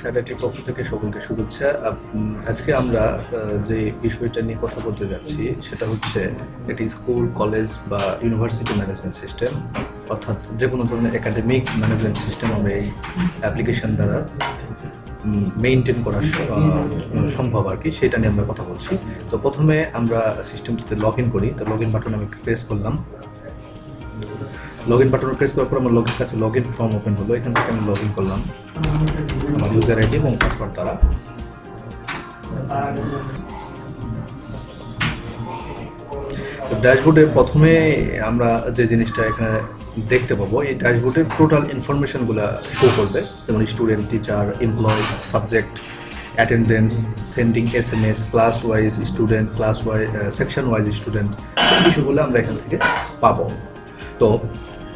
স্যাটারটির পক্ষ থেকে সকলকে শুভেচ্ছা। আজকে আমরা যে বিষয়টা নিয়ে কথা বলতে যাচ্ছি, সেটা হচ্ছে এটি স্কুল, কলেজ বা ইউনিভার্সিটি ম্যানেজমেন্ট সিস্টেম। অর্থাৎ যে কোনো ধরনের একাডেমিক ম্যানেজমেন্ট সিস্টেম আমরা এই অ্যাপ্লিকেশন দ্বারা মেনটেন করা সম্ভব আর কি, সেটা নিয়ে আমরা কথা বলছি। তো প্রথমে আমরা সিস্টেমটিতে লগ ইন করি। তো লগ ইন বাটন আমি প্রেস করলাম। লগ ইন বাটন প্রেস করার পর আমার লগের কাছে লগ ইন ফর্ম ওপেন হলো। এখান থেকে আমি লগ ইন করলাম। আমার ইউজার আইডি এবং পাসওয়ার্ড দ্বারা। ড্যাশবোর্ডে প্রথমে আমরা যে জিনিসটা এখানে দেখতে পাবো, এই ড্যাশবোর্ডের টোটাল ইনফরমেশনগুলো শো করবে। যেমন student teacher employ subject attendance sending S M S class wise student class wise section wise student বিষয়গুলো আমরা এখান থেকে পাবো। তো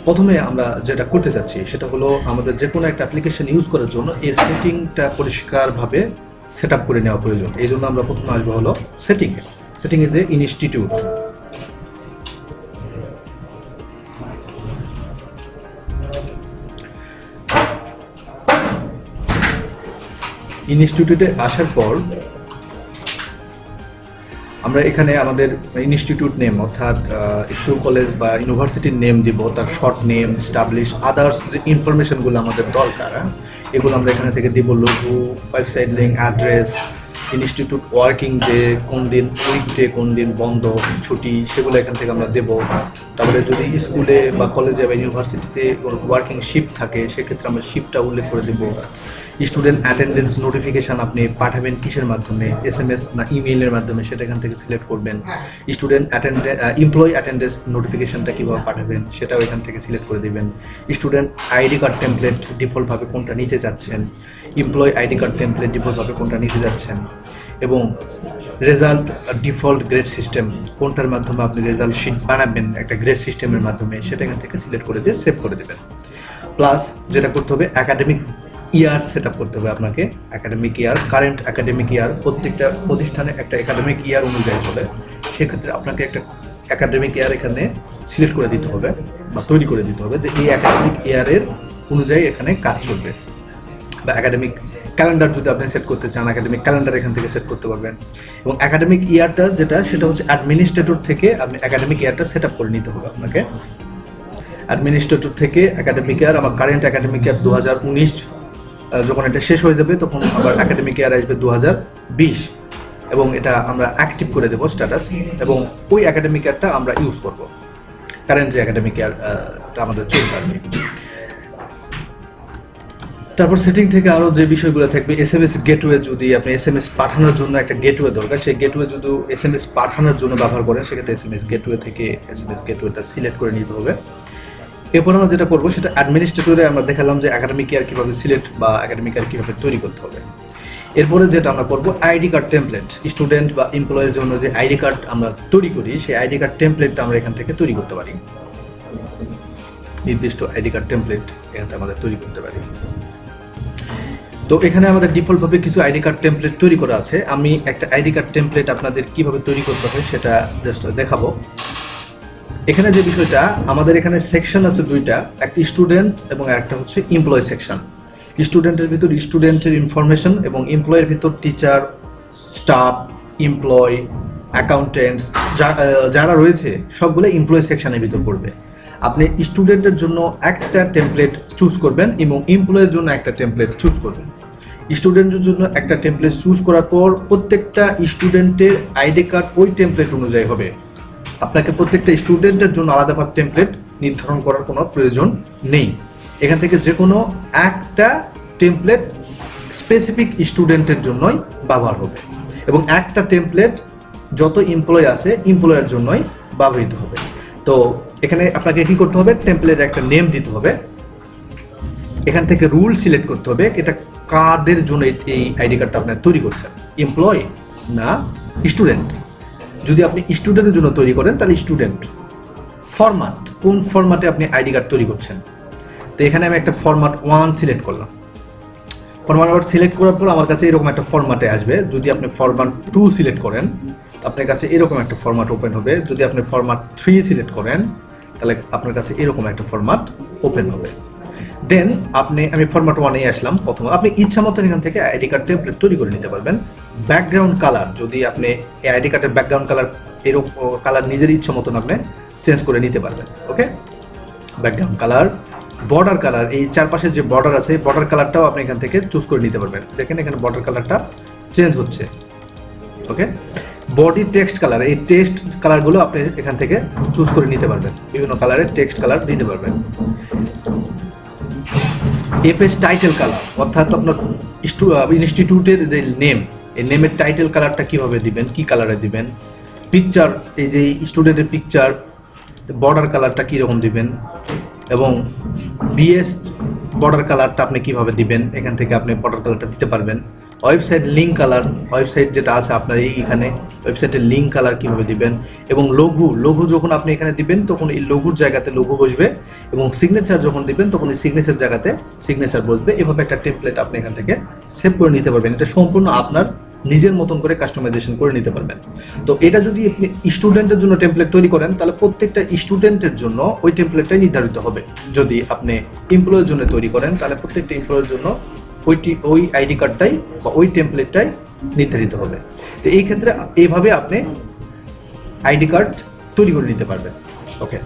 প্রথমে আমরা যেটা করতে চাচ্ছি সেটা হলো আমাদের যে কোনো একটা অ্যাপ্লিকেশন ইউজ করার জন্য এর সেটিংটা পরিষ্কারভাবে সেট আপ করে নেওয়া প্রয়োজন। এই জন্য আমরা প্রথমে আসব হলো সেটিংয়ে সেটিংয়ে যে ইনস্টিটিউট ইনস্টিটিউটে আসার পর আমরা এখানে আমাদের ইনস্টিটিউট নেম অর্থাৎ স্কুল কলেজ বা ইউনিভার্সিটির নেম দিব তার শর্ট নেম স্টাবলিশ আদার্স যে ইনফরমেশনগুলো আমাদের দরকার হ্যাঁ, এগুলো আমরা এখানে থেকে দিব লঘু website link address institute working day কোন দিন উইক ডে কোন দিন বন্ধ ছুটি সেগুলো এখান থেকে আমরা দেব। তারপরে যদি স্কুলে বা কলেজে বা ইউনিভার্সিটিতে ওয়ার্কিং শিফট থাকে সেক্ষেত্রে আমরা শিফটটা উল্লেখ করে দেব। স্টুডেন্ট অ্যাটেন্ডেন্স নোটিফিকেশান আপনি পাঠাবেন কিসের মাধ্যমে? এস এম এস না ইমেইলের মাধ্যমে সেটা এখান থেকে সিলেক্ট করবেন। স্টুডেন্ট অ্যাটেন্ডে এমপ্লয়ি অ্যাটেন্ডেন্স নোটিফিকেশানটা কীভাবে পাঠাবেন সেটাও এখান থেকে সিলেক্ট করে দিবেন। স্টুডেন্ট আইডি কার্ড টেমপ্লেট ডিফল্টভাবে কোনটা নিতে চাচ্ছেন? এমপ্লয়ি আইডি কার্ড টেমপ্লেট ডিফল্টভাবে কোনটা নিতে যাচ্ছেন এবং রেজাল্ট ডিফল্ট গ্রেড সিস্টেম কোনটার মাধ্যমে আপনি রেজাল্ট শিট বানাবেন একটা গ্রেড সিস্টেমের মাধ্যমে সেটা এখান থেকে সিলেক্ট করে দিয়ে সেভ করে দেবেন। প্লাস যেটা করতে হবে একাডেমিক ইয়ার সেট করতে হবে আপনাকে academic year current academic year প্রত্যেকটা প্রতিষ্ঠানে একটা একাডেমিক ইয়ার অনুযায়ী চলে। সেক্ষেত্রে আপনাকে একটা একাডেমিক ইয়ার এখানে সিলেক্ট করে দিতে হবে বা তৈরি করে দিতে হবে যে এই একাডেমিক ইয়ারের অনুযায়ী এখানে কাজ চলবে। বা একাডেমিক ক্যালেন্ডার যদি আপনি সেট করতে চান একাডেমিক ক্যালেন্ডার এখান থেকে সেট করতে পারবেন। এবং একাডেমিক ইয়ারটা যেটা, সেটা হচ্ছে অ্যাডমিনিস্ট্রেটর থেকে আপনি একাডেমিক ইয়ারটা সেট করে নিতে হবে আপনাকে। অ্যাডমিনিস্ট্রেটর থেকে একাডেমিক ইয়ার আমার কারেন্ট একাডেমিক ইয়ার দু হাজার উনিশ যখন এটা শেষ হয়ে যাবে, তখন আবার একাডেমিক ইয়ার আসবে দু হাজার বিশ। এবং এটা আমরা অ্যাক্টিভ করে দেবো স্ট্যাটাস এবং ওই একাডেমিক ইয়ারটা আমরা ইউজ করব। কারেন্ট যে একাডেমিক ইয়ারটা আমাদের চলবে আর তারপর সেটিং থেকে আরও যে বিষয়গুলো থাকবে এস এম এস গেটওয়ে যদি আপনি এস এম এস পাঠানোর জন্য একটা গেটওয়ে দরকার, সেই গেটওয়ে যদি এস এম এস পাঠানোর জন্য ব্যবহার করেন, সেক্ষেত্রে এস এম এস গেটওয়ে থেকে এস এম এস গেটওয়েটা সিলেক্ট করে নিতে হবে। এরপর আমরা যেটা করব, সেটা অ্যাডমিনিস্ট্রেটরে আমরা দেখালাম যে একাডেমিক ইয়ার কীভাবে সিলেক্ট বা একাডেমিক ইয়ার কীভাবে তৈরি করতে হবে। এরপরে যেটা আমরা করব আইডি কার্ড টেমপ্লেট স্টুডেন্ট বা এমপ্লয়ের জন্য যে আইডি কার্ড আমরা তৈরি করি, সেই আইডি কার্ড টেমপ্লেটটা আমরা এখান থেকে তৈরি করতে পারি। নির্দিষ্ট আইডি কার্ড টেমপ্লেট এখান থেকে আমাদের তৈরি করতে পারি। তো এখানে আমাদের ডিফল্টভাবে কিছু আইডি কার্ড টেমপ্লেট তৈরি করা আছে। আমি একটা আইডি কার্ড টেমপ্লেট আপনাদের কীভাবে তৈরি করতে হয়, সেটা জাস্ট দেখাবো। এখানে যে বিষয়টা, আমাদের এখানে সেকশন আছে দুইটা, একটা স্টুডেন্ট এবং একটা হচ্ছে এমপ্লয় সেকশন স্টুডেন্টের ভিতর স্টুডেন্টের ইনফরমেশন এবং এমপ্লয়ের ভিতর টিচার স্টাফ এমপ্লয় অ্যাকাউন্টেন্টস যারা রয়েছে, সবগুলো এমপ্লয় সেকশনের ভিতর পড়বে আপনি স্টুডেন্টের জন্য একটা টেমপ্লেট চুজ করবেন এবং এমপ্লয়ের জন্য একটা টেমপ্লেট চুজ করবেন। স্টুডেন্টের জন্য একটা টেমপ্লেট চুজ করার পর প্রত্যেকটা স্টুডেন্টের আইডি কার্ড ওই টেমপ্লেট অনুযায়ী হবে। আপনাকে প্রত্যেকটা স্টুডেন্টের জন্য আলাদাভাবে টেমপ্লেট নির্ধারণ করার কোনো প্রয়োজন নেই। এখান থেকে যে কোনো একটা টেমপ্লেট স্পেসিফিক স্টুডেন্টের জন্যই ব্যবহার হবে এবং একটা টেমপ্লেট যত এমপ্লয় আছে এমপ্লয়ের জন্যই ব্যবহৃত হবে। তো এখানে আপনাকে কি করতে হবে? টেমপ্লেট একটা নেম দিতে হবে। এখান থেকে রুল সিলেক্ট করতে হবে এটা কাদের জন্য এই আইডি কার্ডটা আপনার তৈরি করছেন। এমপ্লয় না স্টুডেন্ট যদি আপনি স্টুডেন্টের জন্য তৈরি করেন, তাহলে স্টুডেন্ট ফরম্যাট কোন ফরম্যাটে আপনি আইডি কার্ড তৈরি করছেন? তো এখানে আমি একটা ফরম্যাট ওয়ান সিলেক্ট করলাম। ফরম্যাট ওয়ান সিলেক্ট করার পর আমার কাছে এরকম একটা ফরম্যাটে আসবে। যদি আপনি ফরম্যাট টু সিলেক্ট করেন আপনার কাছে এরকম একটা ফরম্যাট ওপেন হবে। যদি আপনি ফরম্যাট থ্রি সিলেক্ট করেন, তাহলে আপনার কাছে এরকম একটা ফরম্যাট ওপেন হবে। দেন আপনি, আমি ফরম্যাট ওয়ানে আসলাম প্রথম। আপনি ইচ্ছা মতো এখান থেকে আইডি কার্ড টেমপ্লেট তৈরি করে নিতে পারবেন। ব্যাকগ্রাউন্ড কালার যদি আপনি এই আইডি কার্ডের ব্যাকগ্রাউন্ড কালার এরকম কালার নিজের ইচ্ছা মতন আপনি চেঞ্জ করে নিতে পারবেন okay background colour border colour এই চারপাশে যে বর্ডার আছে বর্ডার কালারটাও আপনি এখান থেকে চুজ করে নিতে পারবেন। দেখেন এখানে বর্ডার কালারটা চেঞ্জ হচ্ছে ওকে বডি টেক্সট কালার এই টেক্সট কালারগুলো আপনি এখান থেকে চুজ করে নিতে পারবেন। বিভিন্ন কালারের টেক্সট কালার দিতে পারবেন। এপেস টাইটেল কালার অর্থাৎ আপনার ইনস্টিটিউটের যে নেম এই নেমের টাইটেল কালারটা কীভাবে দিবেন? কি কালারে দিবেন? পিকচার এই যে স্টুডেন্টের পিকচার বর্ডার কালারটা কীরকম দিবেন? এবং বিএস বর্ডার কালারটা আপনি কীভাবে দিবেন? এখান থেকে আপনি বর্ডার কালারটা দিতে পারবেন। ওয়েবসাইট লিঙ্ক কালার ওয়েবসাইট যেটা আছে আপনার এইখানে ওয়েবসাইটের লিঙ্ক কালার কীভাবে দিবেন? এবং লঘু লঘু যখন আপনি এখানে দিবেন, তখন এই লঘুর জায়গাতে লঘু বসবে এবং সিগনেচার যখন দিবেন, তখন এই সিগনেচার জায়গাতে সিগনেচার বসবে। এভাবে একটা টেমপ্লেট আপনি এখান থেকে সেভ করে নিতে পারবেন। এটা সম্পূর্ণ আপনার নিজের মতন করে কাস্টমাইজেশন করে নিতে পারবেন। তো এটা যদি আপনি স্টুডেন্টের জন্য টেমপ্লেট তৈরি করেন, তাহলে প্রত্যেকটা স্টুডেন্টের জন্য ওই টেমপ্লেটটাই নির্ধারিত হবে। যদি আপনি এমপ্লয়ের জন্য তৈরি করেন, তাহলে প্রত্যেকটা এমপ্লয়ের জন্য ওইটি ওই আইডি কার্ডটাই বা ওই টেমপ্লেটটাই নির্ধারিত হবে। তো এই ক্ষেত্রে এইভাবে আপনি আইডি কার্ড তৈরি করে নিতে পারবেন। ওকে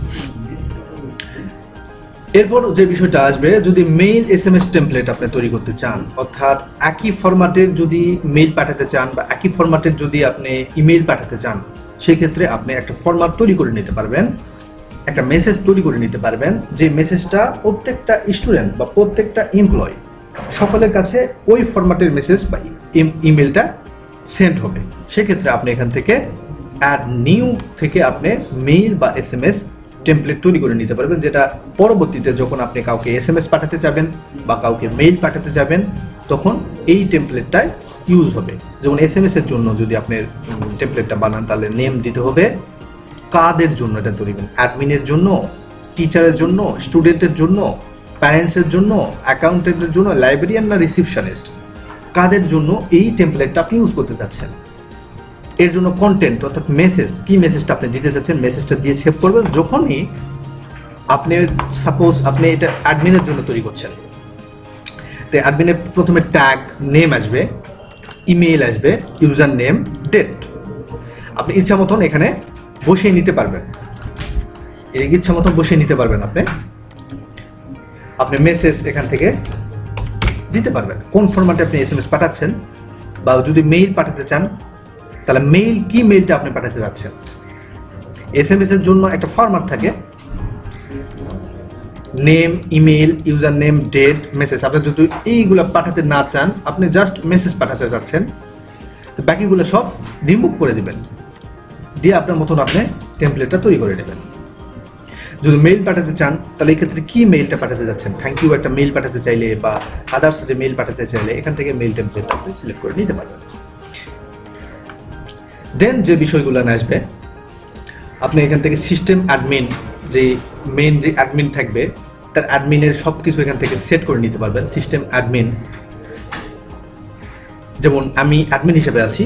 এরপর যে বিষয়টা আসবে, যদি mail S M S template আপনি তৈরি করতে চান, অর্থাৎ একই ফরম্যাটের যদি মেইল পাঠাতে চান বা একই ফরম্যাটের যদি আপনি ইমেইল পাঠাতে চান, সেক্ষেত্রে আপনি একটা ফরম্যাট তৈরি করে নিতে পারবেন, একটা মেসেজ তৈরি করে নিতে পারবেন, যে মেসেজটা প্রত্যেকটা স্টুডেন্ট বা প্রত্যেকটা এমপ্লয় সকলের কাছে ওই ফরম্যাটের মেসেজ বা ইমেলটা সেন্ড হবে। সেক্ষেত্রে আপনি এখান থেকে অ্যাড নিউ থেকে আপনি মেইল বা এস এম এস টেমপ্লেট তৈরি করে নিতে পারবেন, যেটা পরবর্তীতে যখন আপনি কাউকে এস এম এস পাঠাতে যাবেন বা কাউকে মেইল পাঠাতে যাবেন, তখন এই টেমপ্লেটটাই ইউজ হবে। যেমন এস এম এর জন্য যদি আপনি টেমপ্লেটটা বানান, তাহলে নেম দিতে হবে, কাদের জন্য এটা তৈরি করবেন? অ্যাডমিনের জন্য টিচারের জন্য স্টুডেন্টের জন্য প্যারেন্টসের জন্য অ্যাকাউন্টেন্টের জন্য লাইব্রেরিয়ান না রিসিপশনিস্ট কাদের জন্য এই টেমপ্লেটটা আপনি ইউজ করতে চাচ্ছেন? এর জন্য কন্টেন্ট অর্থাৎ মেসেজ কি মেসেজটা আপনি দিতে চাচ্ছেন? মেসেজটা দিয়ে সেভ করবেন যখনই আপনি সাপোজ আপনি এটা অ্যাডমিনের জন্য তৈরি করছেন। তো অ্যাডমিনের প্রথমে ট্যাগ নেম আসবে ইমেইল আসবে ইউজার নেম ডেট আপনি ইচ্ছা মতন এখানে বসিয়ে নিতে পারবেন। এই ইচ্ছা মতন বসিয়ে নিতে পারবেন আপনি। আপনি মেসেজ এখান থেকে দিতে পারবেন। কোন ফরম্যাটে আপনি এস এম এস পাঠাচ্ছেন বা যদি মেইল পাঠাতে চান তাহলে মেইল কি মেইলটা আপনি পাঠাতে যাচ্ছেন? এস এম এস এর জন্য একটা ফরম্যাট থাকে। Name email user name date message আপনি যদি এইগুলো পাঠাতে না চান, আপনি জাস্ট মেসেজ পাঠাতে যাচ্ছেন। তো বাকিগুলো সব রিমুভ করে দিবেন। দিয়ে আপনার মতন আপনি টেমপ্লেটটা তৈরি করে নেবেন। যদি মেইল পাঠাতে চান, তাহলে এই ক্ষেত্রে কি মেইলটা পাঠাতে যাচ্ছেন? থ্যাংক ইউ একটা মেইল পাঠাতে চাইলে বা আদার্স যে মেইল পাঠাতে চাইলে, এখান থেকে মেইল টেমপ্লেটটা আপনি সিলেক্ট করে নিতে পারবেন। দেন যে বিষয়গুলো আসবে, আপনি এখান থেকে সিস্টেম অ্যাডমিন যে মেন যে অ্যাডমিন থাকবে, তার অ্যাডমিনের সব কিছু এখান থেকে সেট করে নিতে পারবেন সিস্টেম অ্যাডমিন যেমন আমি অ্যাডমিন হিসেবে আছি,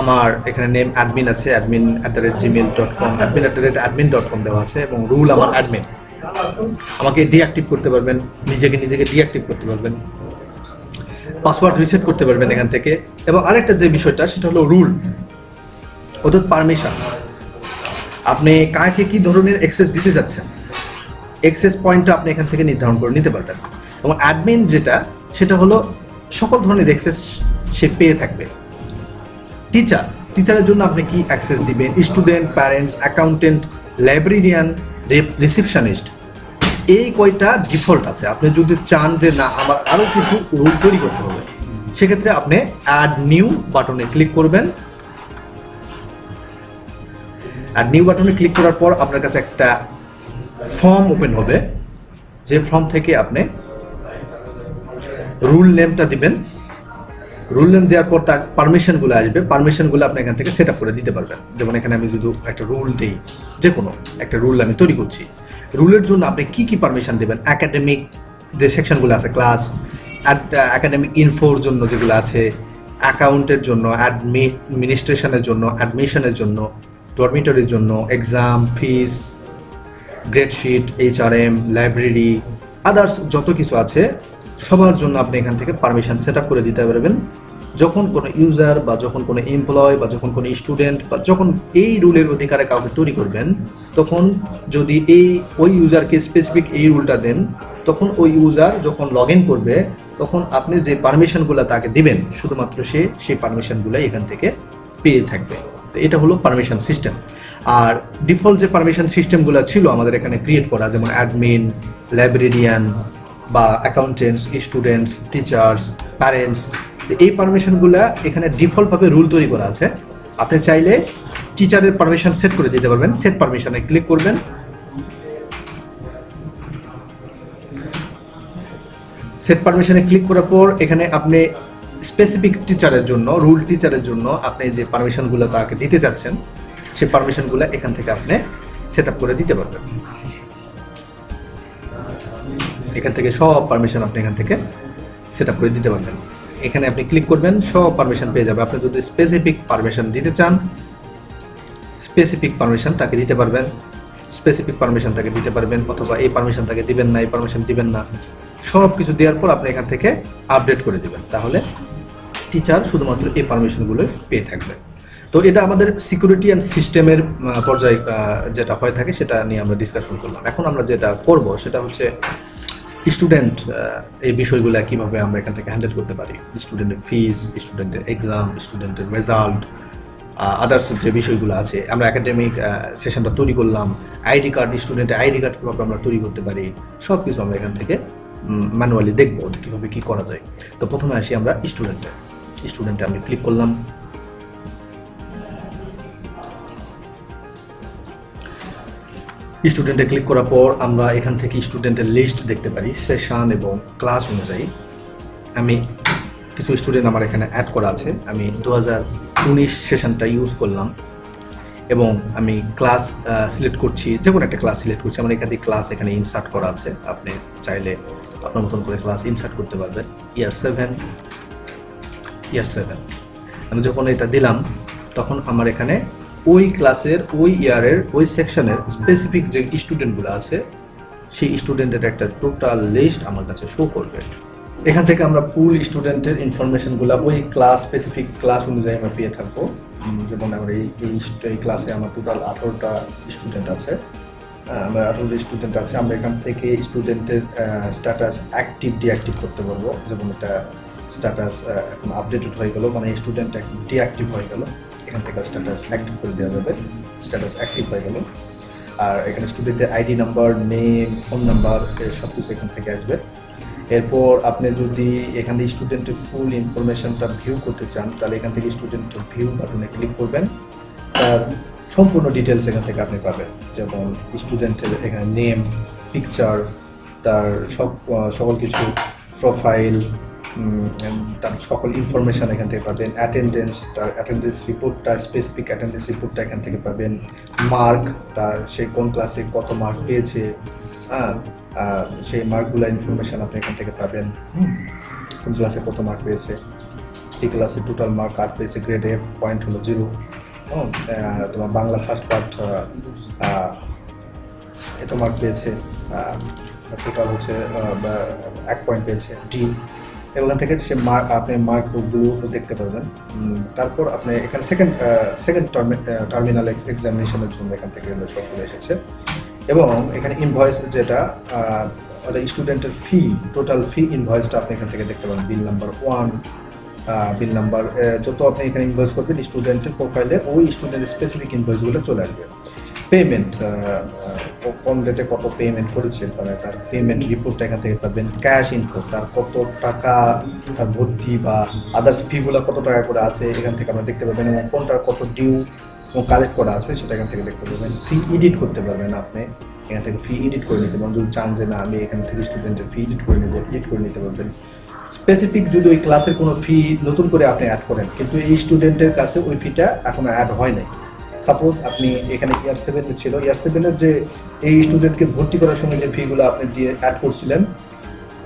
আমার এখানে নেম অ্যাডমিন আছে admin at the rate Gmail dot com admin at the rate admin dot com দেওয়া আছে, এবং রুল আমার অ্যাডমিন আমাকে ডিঅ্যাক্টিভ করতে পারবেন, নিজেকে নিজেকে ডিঅ্যাক্টিভ করতে পারবেন। পাসওয়ার্ড রিসেট করতে পারবেন এখান থেকে। এবং আরেকটা যে বিষয়টা, সেটা হলো রুল অর্থাৎ পারমিশন। আপনি কাকে কি ধরনের অ্যাক্সেস দিতে যাচ্ছেন? অ্যাক্সেস পয়েন্টটা আপনি এখান থেকে নির্ধারণ করে নিতে পারবেন। এবং অ্যাডমিন যেটা, সেটা হলো সকল ধরনের অ্যাক্সেস সে পেয়ে থাকবে। টিচার টিচারের জন্য আপনি কি অ্যাক্সেস দিবেন? Student parents accountant librarian receptionist এই কয়টা ডিফল্ট আছে। আপনি যদি চান যে না, আমার আরও কিছু রুল তৈরি করতে হবে, সেক্ষেত্রে আপনি অ্যাড নিউ বাটনে ক্লিক করবেন। আর নিউ বাটনে ক্লিক করার পর আপনার কাছে একটা ফর্ম ওপেন হবে। যে ফর্ম থেকে আপনি রুল নেমটা দিবেন। রুল নেম দেওয়ার পর তার পারমিশনগুলো আসবে। পারমিশনগুলো আপনি এখান থেকে সেট করে দিতে পারবেন। যেমন এখানে আমি যদি একটা রুল দিই। যে কোনো একটা রুল আমি তৈরি করছি। রুলের জন্য আপনি কি কি পারমিশন দেবেন? একাডেমিক যে সেকশনগুলো আছে ক্লাস একাডেমিক ইনফোর জন্য যেগুলো আছে অ্যাকাউন্টের জন্য অ্যাডমিনিস্ট্রেশনের জন্য অ্যাডমিশনের জন্য ডরমিটরির জন্য exam fees grade sheet HRM library others যত কিছু আছে, সবার জন্য আপনি এখান থেকে পারমিশন সেট করে দিতে পারবেন। যখন কোনো ইউজার বা যখন কোনো এমপ্লয় বা যখন কোনো স্টুডেন্ট বা যখন এই রুলের অধিকারে কাউকে তৈরি করবেন, তখন যদি এই, ওই ইউজারকে স্পেসিফিক এই রুলটা দেন, তখন ওই ইউজার যখন লগ করবে, তখন আপনি যে পারমিশনগুলো তাকে দিবেন, শুধুমাত্র সে, সেই পারমিশনগুলো এখান থেকে পেয়ে থাকবে। এটা হলো পারমিশন সিস্টেম আর ডিফল্ট যে পারমিশন সিস্টেমগুলো ছিল আমাদের এখানে ক্রিয়েট করা, যেমন অ্যাডমিন লাইব্রেরিয়ান বা অ্যাকাউন্টেন্টস স্টুডেন্টস টিচার্স প্যারেন্টস এই পারমিশনগুলো এখানে ডিফল্টভাবে রুল তৈরি করা আছে। আপনি চাইলে টিচারের পারমিশন সেট করে দিতে পারবেন। সেট পারমিশনে ক্লিক করবেন। সেট পারমিশনে ক্লিক করার পর এখানে আপনি স্পেসিফিক টিচারের জন্য রুল টিচারের জন্য আপনি যে পারমিশনগুলো তাকে দিতে চাচ্ছেন সেই পারমিশনগুলো এখান থেকে আপনি সেট করে দিতে পারবেন। এখান থেকে সব পারমিশন আপনি এখান থেকে সেট করে দিতে পারবেন। এখানে আপনি ক্লিক করবেন, সব পারমিশন পেয়ে যাবে। আপনি যদি স্পেসিফিক পারমিশন দিতে চান স্পেসিফিক পারমিশন তাকে দিতে পারবেন। স্পেসিফিক পারমিশন তাকে দিতে পারবেন, অথবা এই পারমিশন তাকে দিবেন না, এই পারমিশন দিবেন না। সব কিছু দেওয়ার পর আপনি এখান থেকে আপডেট করে দিবেন। তাহলে টিচার শুধুমাত্র এই পারমিশনগুলো পেয়ে থাকবে। তো এটা আমাদের সিকিউরিটি অ্যান্ড সিস্টেমের পর্যায়ে যেটা হয়ে থাকে সেটা নিয়ে আমরা ডিসকাশন করলাম। এখন আমরা যেটা করব সেটা হচ্ছে স্টুডেন্ট এই বিষয়গুলো কীভাবে আমরা এখান থেকে হ্যান্ডেল করতে পারি। স্টুডেন্টের ফিজ স্টুডেন্টের এক্সাম স্টুডেন্টের রেজাল্ট আদার্স যে বিষয়গুলো আছে। আমরা একাডেমিক সেশনটা তৈরি করলাম। আইডি কার্ড স্টুডেন্টের আইডি কার্ড কীভাবে আমরা তৈরি করতে পারি সব কিছু আমরা এখান থেকে ম্যানুয়ালি দেখব কীভাবে কী করা যায়। তো প্রথমে আসি আমরা স্টুডেন্টে স্টুডেন্টে আমি ক্লিক করলাম। স্টুডেন্টে ক্লিক করার পর আমরা এখান থেকে স্টুডেন্টের লিস্ট দেখতে পারি সেশন এবং ক্লাস অনুযায়ী। আমি কিছু স্টুডেন্ট আমার এখানে অ্যাড করা আছে। আমি দু হাজার উনিশ সেশনটা ইউজ করলাম এবং আমি ক্লাস সিলেক্ট করছি যে কোনো একটা ক্লাস সিলেক্ট করছি। আমার এখান ক্লাস এখানে ইনসার্ট করা আছে। আপনি চাইলে আপনার মতন করে ক্লাস ইনসার্ট করতে পারবেন। ইয়ার সেভেন ইয়ার সেভেন আমি যখন এটা দিলাম, তখন আমার এখানে ওই ক্লাসের ওই ইয়ারের ওই সেকশনের স্পেসিফিক যে স্টুডেন্টগুলো আছে, সেই স্টুডেন্টের একটা টোটাল লিস্ট আমার কাছে শো করবে। এখান থেকে আমরা পুল স্টুডেন্টের ইনফরমেশনগুলো ওই ক্লাস স্পেসিফিক ক্লাস অনুযায়ী আমরা পেয়ে থাকব। যেমন আমার এই এই ক্লাসে আমার টোটাল আঠারোটা স্টুডেন্ট আছে। আমরা আঠারোটা স্টুডেন্ট আছে, আমরা এখান থেকে স্টুডেন্টের স্ট্যাটাস অ্যাক্টিভ ডিঅ্যাক্টিভ করতে পারব। যেমন এটা স্ট্যাটাস এখন আপডেটেড হয়ে গেল মানে স্টুডেন্ট এখন ডিঅ্যাক্টিভ হয়ে গেল, এখান থেকে স্ট্যাটাস অ্যাক্টিভ করে দেওয়া যাবে স্ট্যাটাস অ্যাক্টিভ হয়ে গেল। আর এখানে স্টুডেন্টের ID number name phone number সব কিছু এখান থেকে আসবে। এরপর আপনি যদি এখানে স্টুডেন্টের ফুল ইনফরমেশনটা ভিউ করতে চান, তাহলে এখান থেকে স্টুডেন্ট ভিউ বাটনে ক্লিক করবেন। তার সম্পূর্ণ ডিটেলস এখান থেকে আপনি পাবেন, যেমন স্টুডেন্টের এখানে নেম পিকচার তার সব সকল কিছু প্রোফাইল তার সকল ইনফরমেশন এখান থেকে পাবেন অ্যাটেন্ডেন্স তার অ্যাটেন্ডেন্স রিপোর্টটা স্পেসিফিক অ্যাটেন্ডেন্স রিপোর্টটা এখান থেকে পাবেন মার্ক তার সে কোন ক্লাসে কত মার্ক পেয়েছে হ্যাঁ সেই মার্কগুলো ইনফরমেশন আপনি এখান থেকে পাবেন কোন ক্লাসে কত মার্ক পেয়েছে, এই ক্লাসে টোটাল মার্ক কাট পেয়েছে গ্রেড এফ পয়েন্ট হলো জিরো তোমার বাংলা ফার্স্ট পার্ট এত মার্ক পেয়েছে টোটাল হচ্ছে এক পয়েন্ট পেয়েছে ডি এখান থেকে সে মার্ক আপনি মার্ক মার্কগুলো দেখতে পারবেন। তারপর আপনি এখানে সেকেন্ড সেকেন্ড টার্মিনাল এক্সামিনেশনের জন্য এখান থেকে এগুলো সবগুলো এসেছে। এবং এখানে ইনভয়েস যেটা স্টুডেন্টের ফি টোটাল ফি ইনভয়েসটা আপনি এখান থেকে দেখতে পাবেন bill number one bill number যত আপনি এখানে ইনভয়েস করবেন স্টুডেন্টের প্রোফাইলে ওই স্টুডেন্টের স্পেসিফিক ইনভয়েসগুলো চলে আসবে। পেমেন্ট কোন ডেটে কত পেমেন্ট করেছে মানে তার পেমেন্ট রিপোর্টটা এখান থেকে পাবেন ক্যাশ ইনফো তার কত টাকা, তার ভর্তি বা আদার্স ফিগুলো কত টাকা করে আছে, এখান থেকে আমরা দেখতে পাবেন, এবং কোনটার কত ডিউ এবং কালেক্ট করা আছে, সেটা এখান থেকে দেখতে পাবেন। ফি এডিট করতে পারবেন আপনি, এখান থেকে ফি এডিট করে নিতে পারবেন। যদি চান যে না, আমি এখান থেকে স্টুডেন্টের ফি এডিট করে নেব এডিট করে নিতে পারবেন। স্পেসিফিক যদি ওই ক্লাসের কোনো ফি নতুন করে আপনি অ্যাড করেন, কিন্তু এই স্টুডেন্টের কাছে ওই ফিটা এখনও অ্যাড হয় নাই। সাপোজ আপনি এখানে ইয়ার সেভেনে ছিল। ইয়ার সেভেনের যে এই স্টুডেন্টকে ভর্তি করার সময় যে ফিগুলো আপনি দিয়ে অ্যাড করছিলেন,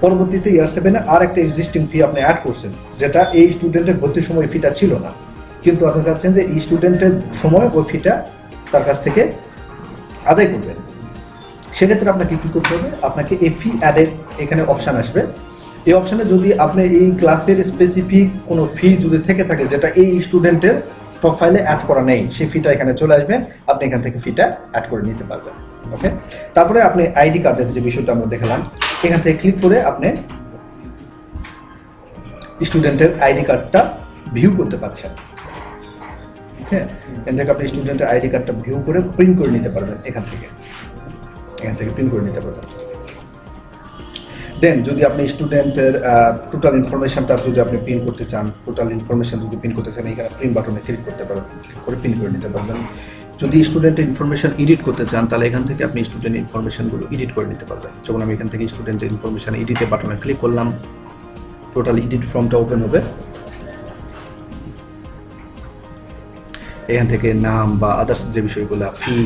পরবর্তীতে ইয়ার সেভেনে আর একটা এক্সিস্টিং ফি আপনি অ্যাড করছেন, যেটা এই স্টুডেন্টের ভর্তির সময় ফিটা ছিল না। কিন্তু আপনি চাচ্ছেন যে এই স্টুডেন্টের সময় ওই ফিটা তার কাছ থেকে আদায় করবেন। সেক্ষেত্রে আপনাকে কী করতে হবে? আপনাকে এই ফি অ্যাডের এখানে অপশান আসবে। এই অপশানে যদি আপনি এই ক্লাসের স্পেসিফিক কোনো ফি যদি থেকে থাকে, যেটা এই স্টুডেন্টের প্রোফাইলে অ্যাড করা নেই, সেই ফিটা এখানে চলে আসবে, আপনি এখান থেকে ফিটা অ্যাড করে নিতে পারবেন ওকে তারপরে আপনি আইডি কার্ডের যে বিষয়টা আমরা দেখালাম, এখান থেকে ক্লিক করে আপনি স্টুডেন্টের আইডি কার্ডটা ভিউ করতে পারছেন হ্যাঁ এখান থেকে আপনি স্টুডেন্টের আইডি কার্ডটা ভিউ করে প্রিন্ট করে নিতে পারবেন, এখান থেকে এখান থেকে প্রিন্ট করে নিতে পারবেন। দেন যদি আপনি স্টুডেন্টের টোটাল ইনফরমেশনটা যদি আপনি প্রিন্ট করতে চান টোটাল ইনফরমেশন যদি প্রিন্ট করতে চান এখানে প্রিন্ট বাটনে ক্লিক করতে পারবেন ক্লিক করে প্রিন্ট করে নিতে পারবেন। যদি স্টুডেন্টের ইনফরমেশন এডিট করতে চান, তাহলে এখান থেকে আপনি স্টুডেন্ট ইনফরমেশনগুলো এডিট করে নিতে পারবেন। যখন আমি এখান থেকে স্টুডেন্টের ইনফরমেশন এডিটের বাটনে ক্লিক করলাম টোটাল এডিট ফর্মটা ওপেন হবে। এখান থেকে নাম বা আদার্স যে বিষয়গুলো ফি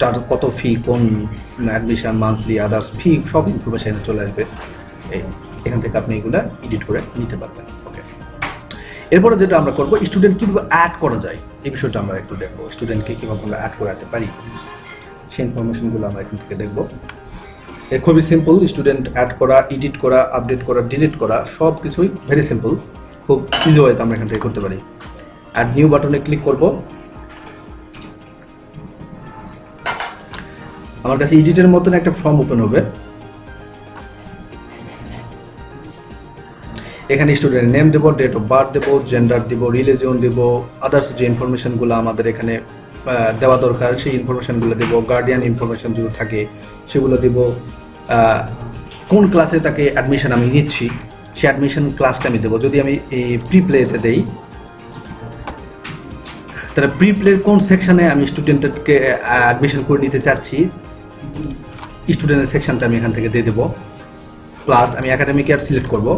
তার কত ফি কোন অ্যাডমিশন মান্থলি আদার্স ফি সব ইনফরমেশন চলে আসবে। এই, এখান থেকে আপনি এগুলো এডিট করে নিতে পারবেন। ওকে এরপরে যেটা আমরা করব স্টুডেন্ট কীভাবে অ্যাড করা যায়, এই বিষয়টা আমরা একটু দেখব। স্টুডেন্টকে কীভাবে আমরা অ্যাড করাতে পারি, সেই ইনফরমেশনগুলো আমরা এখান থেকে দেখব। এ, খুবই সিম্পল স্টুডেন্ট অ্যাড করা এডিট করা আপডেট করা ডিলিট করা সব কিছুই ভেরি সিম্পল খুব ইজি ওয়েতে আমরা এখান থেকে করতে পারি। অ্যাড নিউ বাটনে ক্লিক করব। আমার কাছে এডিটের মতন একটা ফর্ম ওপেন হবে। এখানে স্টুডেন্ট নেম দেবো ডেট অফ বার্থ দেবো জেন্ডার দেবো রিলিজিয়ন দেবো আদার্স যে ইনফরমেশনগুলো আমাদের এখানে দেওয়া দরকার, সেই ইনফরমেশনগুলো দেবো গার্ডিয়ান ইনফরমেশন যদি থাকে, সেগুলো দেব। কোন ক্লাসে তাকে অ্যাডমিশন আমি নিচ্ছি, সে অ্যাডমিশন ক্লাসটা আমি দেবো। যদি আমি এই প্রি প্লেতে দেই, তাহলে প্রি প্লের কোন সেকশনে আমি স্টুডেন্টকে অ্যাডমিশন করে নিতে চাচ্ছি স্টুডেন্টের সেকশনটা আমি এখান থেকে দিয়ে দেবো। প্লাস আমি একাডেমিক ইয়ার সিলেক্ট করব।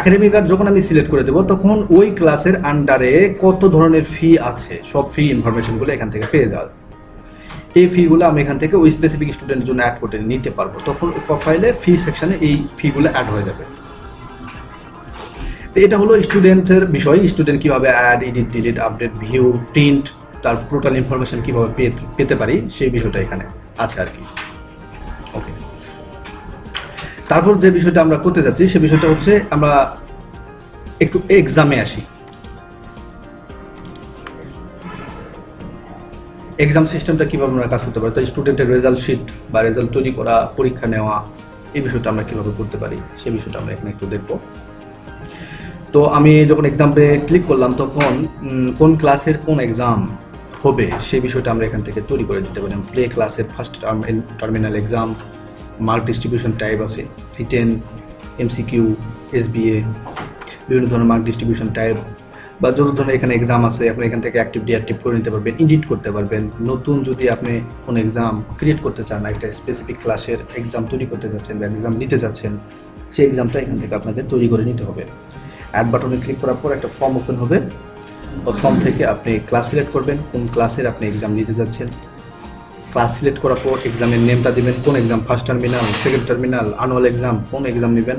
একাডেমিক ইয়ার যখন আমি সিলেক্ট করে দেবো, তখন ওই ক্লাসের আন্ডারে কত ধরনের ফি আছে? সব ফি ইনফরমেশনগুলো এখান থেকে পেয়ে যাবে। এই ফিগুলো আমি এখান থেকে ওই স্পেসিফিক স্টুডেন্টের জন্য অ্যাড করে নিতে পারব। তখন প্রোফাইলে ফি সেকশানে এই ফিগুলো অ্যাড হয়ে যাবে। তো এটা হলো স্টুডেন্টের বিষয়। স্টুডেন্ট কীভাবে add edit delete update view print তার টোটাল ইনফরমেশন কীভাবে পেতে- পারি সেই বিষয়টা এখানে আছে আর কি। ওকে তারপর যে বিষয়টা আমরা করতে যাচ্ছি, সে বিষয়টা হচ্ছে আমরা একটু এক্সামে আসি। এক্সাম সিস্টেমটা কীভাবে আমরা কাজ করতে পারি? তো স্টুডেন্টের রেজাল্ট শিট বা রেজাল্ট তৈরি করা, পরীক্ষা নেওয়া, এই বিষয়টা আমরা কীভাবে করতে পারি? সেই বিষয়টা আমরা এখানে একটু দেখব। তো আমি যখন এক্সামে ক্লিক করলাম, তখন কোন ক্লাসের কোন এক্সাম হবে, সেই বিষয়টা আমরা এখান থেকে তৈরি করে দিতে পারি প্লে ক্লাসের first terminal exam mark distribution type আছে রিটেন এমসিকিউ এসবিএ বিভিন্ন ধরনের মার্ক ডিস্ট্রিবিউশন টাইপ বা যত ধরনের এখানে এক্সাম আছে, আপনি এখান থেকে অ্যাক্টিভ ডিঅ্যাক্টিভ করে নিতে পারবেন এডিট করতে পারবেন। নতুন যদি আপনি কোনো এক্সাম ক্রিয়েট করতে চান, একটা স্পেসিফিক ক্লাসের এক্সাম তৈরি করতে যাচ্ছেন বা এক্সাম নিতে যাচ্ছেন, সেই এক্সামটা এখান থেকে আপনাদের তৈরি করে নিতে হবে। অ্যাড বাটনে ক্লিক করার পর একটা ফর্ম ওপেন হবে। ফর্ম থেকে আপনি ক্লাস সিলেক্ট করবেন, কোন ক্লাসের আপনি এক্সাম নিতে যাচ্ছেন। ক্লাস সিলেক্ট করার পর এক্সামের নেমটা দেবেন, কোন exam first terminal second terminal annual exam কোন এক্সাম নেবেন?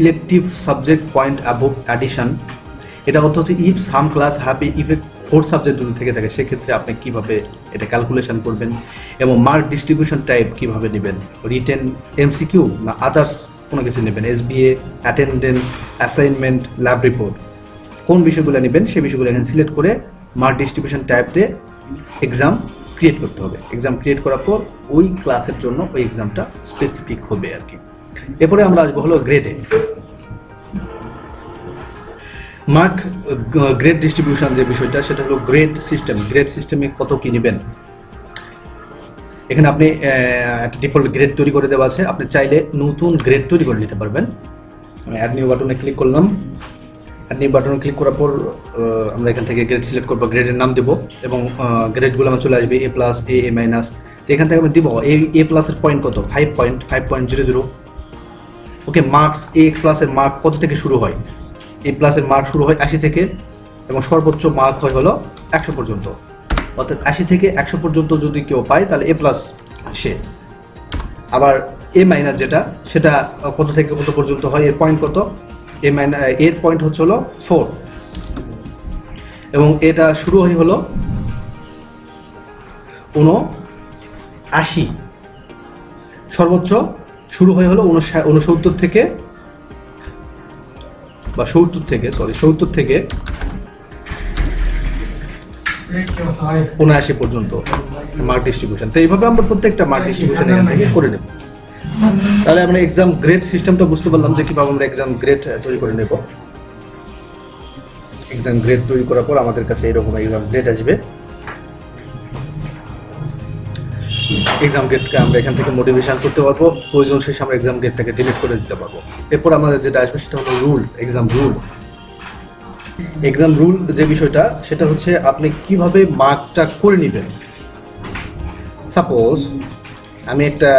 ইলেকটিভ সাবজেক্ট পয়েন্ট অ্যাডিশন এটা হচ্ছে if some class have a effect four subject যদি থেকে থাকে, সেক্ষেত্রে আপনি কীভাবে এটা ক্যালকুলেশন করবেন এবং মার্ক ডিস্ট্রিবিউশন টাইপ কীভাবে নেবেন? রিটেন এমসিকিউ না আদার্স কোনো কিছু নেবেন? SBA attendance assignment lab report কোন বিষয়গুলো নেবেন, সেই বিষয়গুলো এখানে সিলেক্ট করে মার্ক ডিস্ট্রিবিউশন টাইপ দিয়ে এক্সাম ক্রিয়েট করতে হবে। এক্সাম ক্রিয়েট করার পর ওই ক্লাসের জন্য ওই এক্সামটা স্পেসিফিক হবে আর কি। এরপরে আমরা আসব হলো গ্রেডে মার্ক গ্রেড ডিস্ট্রিবিউশন যে বিষয়টা, সেটা হলো গ্রেড সিস্টেম গ্রেড সিস্টেমে কত কি নেবেন? এখানে আপনি একটা ডিফল্ট গ্রেড তৈরি করে দেওয়া আছে। আপনি চাইলে নতুন গ্রেড তৈরি করে নিতে পারবেন। আমি অ্যাড নিউ বাটনে ক্লিক করলাম। অ্যাড নিউ বাটনে ক্লিক করার পর আমরা এখান থেকে গ্রেড সিলেক্ট করব গ্রেডের নাম দেবো এবং গ্রেডগুলো আমার চলে আসবে এ প্লাস এ এ মাইনাস তো এখান থেকে আমি দিব এ এ প্লাসের পয়েন্ট কত? Five point five point zero zero okay marks A প্লাসের মার্ক কত থেকে শুরু হয়? এ প্লাসের মার্ক শুরু হয় আশি থেকে এবং সর্বোচ্চ মার্ক হয় হলো একশো পর্যন্ত। অর্থাৎ আশি থেকে একশো পর্যন্ত যদি কেউ পায়, তাহলে এ প্লাস সে। আবার এ মাইনাস যেটা, সেটা কত থেকে কত পর্যন্ত হয়, এর পয়েন্ট কত? এ মাইনাস এর পয়েন্ট হচ্ছে হলো ফোর এবং এটা শুরু হয় হলো উনআশি সর্বোচ্চ শুরু হয়ে হলো উনসত্তর থেকে বা সত্তর থেকে সরি সত্তর থেকে উনআশি পর্যন্ত মার্ক ডিস্ট্রিবিউশন তো এইভাবে আমরা প্রত্যেকটা মার্ক ডিস্ট্রিবিউশন এখান থেকে করে নেব। তাহলে আমরা এক্সাম গ্রেড সিস্টেমটা বুঝতে পারলাম যে কীভাবে আমরা এক্সাম গ্রেড তৈরি করে নেব। এক্সাম গ্রেড তৈরি করার পর আমাদের কাছে এরকম এক্সাম গ্রেড আসবে। এক্সাম গেটকে আমরা এখান থেকে মোটিভেশন করতে পারব। প্রয়োজন শেষে আমরা এক্সাম গেটটাকে ডিলিট করে দিতে পারব। এরপর আমাদের যেটা আসবে সেটা হলো rule exam rule exam rule যে বিষয়টা, সেটা হচ্ছে আপনি কীভাবে মার্কটা করে নেবেন। সাপোজ আমি একটা